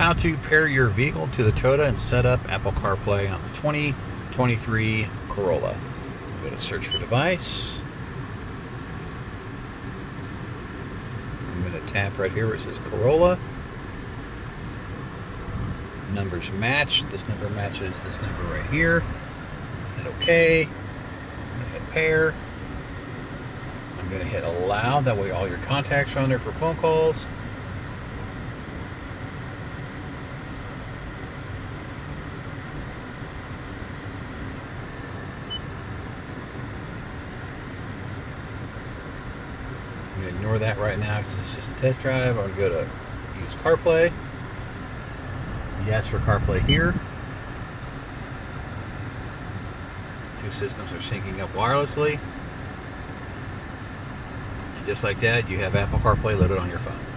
how to pair your vehicle to the Toyota and set up Apple CarPlay on the 2023 Corolla. Go to search for device. I'm going to tap right here where it says Corolla. Numbers match. This number matches this number right here. Hit OK. Hit pair. I'm going to hit allow. That way all your contacts are on there for phone calls. Ignore that right now because it's just a test drive. I'm going to go to use CarPlay. Yes for CarPlay here. Two systems are syncing up wirelessly. And just like that, you have Apple CarPlay loaded on your phone.